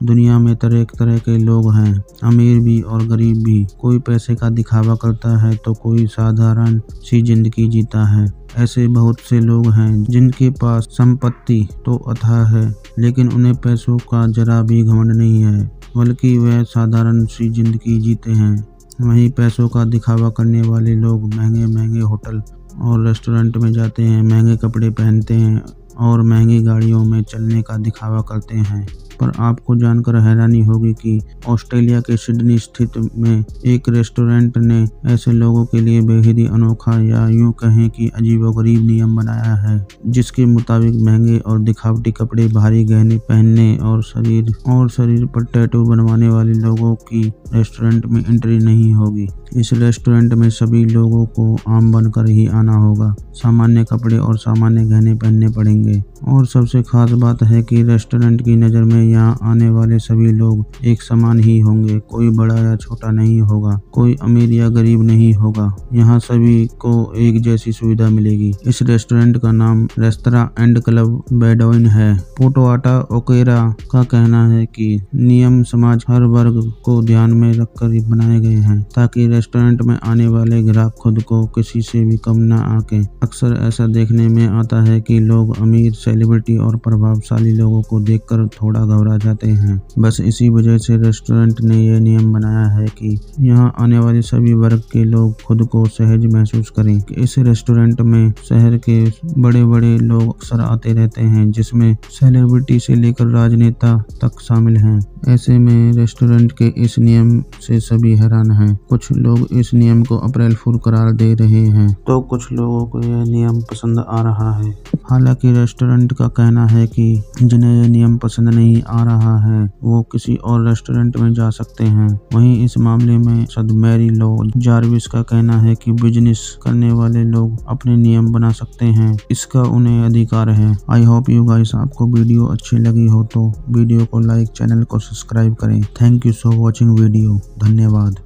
दुनिया में तरह तरह के लोग हैं, अमीर भी और गरीब भी। कोई पैसे का दिखावा करता है तो कोई साधारण सी ज़िंदगी जीता है। ऐसे बहुत से लोग हैं जिनके पास संपत्ति तो अथा है, लेकिन उन्हें पैसों का जरा भी घमंड नहीं है, बल्कि वह साधारण सी ज़िंदगी जीते हैं। वहीं पैसों का दिखावा करने वाले लोग महँगे महँगे होटल और रेस्टोरेंट में जाते हैं, महँगे कपड़े पहनते हैं और महँगी गाड़ियों में चलने का दिखावा करते हैं। पर आपको जानकर हैरानी होगी कि ऑस्ट्रेलिया के सिडनी स्थित में एक रेस्टोरेंट ने ऐसे लोगों के लिए बेहद ही अनोखा या यूँ कहें कि अजीबोगरीब नियम बनाया है, जिसके मुताबिक महँगे और दिखावटी कपड़े, भारी गहने पहनने और शरीर और शरीर पर टैटू बनवाने वाले लोगों की रेस्टोरेंट में एंट्री नहीं होगी। इस रेस्टोरेंट में सभी लोगों को आम बनकर ही आना होगा। सामान्य कपड़े और सामान्य गहने पहनने पड़ेंगे। और सबसे खास बात है कि रेस्टोरेंट की नज़र में यहाँ आने वाले सभी लोग एक समान ही होंगे। कोई बड़ा या छोटा नहीं होगा। कोई अमीर या गरीब नहीं होगा। यहाँ सभी को एक जैसी सुविधा मिलेगी। इस रेस्टोरेंट का नाम रेस्तरा एंड क्लब बेडोइन है। पोटोआटा ओकेरा का कहना है कि नियम समाज हर वर्ग को ध्यान में रखकर बनाए गए हैं, ताकि रेस्टोरेंट में आने वाले ग्राहक खुद को किसी से भी कम न आके। अक्सर ऐसा देखने में आता है कि लोग अमीर, सेलिब्रिटी और प्रभावशाली लोगों को देखकर थोड़ा घबरा जाते हैं। बस इसी वजह से रेस्टोरेंट ने यह नियम बनाया है कि यहाँ आने वाले सभी वर्ग के लोग खुद को सहज महसूस करें। इस रेस्टोरेंट में शहर के बड़े बड़े लोग अक्सर आते रहते हैं, जिसमें सेलिब्रिटी से लेकर राजनेता तक शामिल हैं। ऐसे में रेस्टोरेंट के इस नियम से सभी हैरान हैं। कुछ लोग इस नियम को अप्रैल फूल करार दे रहे हैं। तो कुछ लोगों को यह नियम पसंद आ रहा है। हालाँकि रेस्टोरेंट का कहना है कि जिन्हें यह नियम पसंद नहीं आ रहा है। वो किसी और रेस्टोरेंट में जा सकते हैं। वहीं इस मामले में सद मैरी लो जारविस का कहना है कि बिज़नेस करने वाले लोग अपने नियम बना सकते हैं। इसका उन्हें अधिकार है। आई होप यू गाइस आपको वीडियो अच्छी लगी हो तो वीडियो को लाइक चैनल को सब्सक्राइब करें। Thank you so watching video धन्यवाद।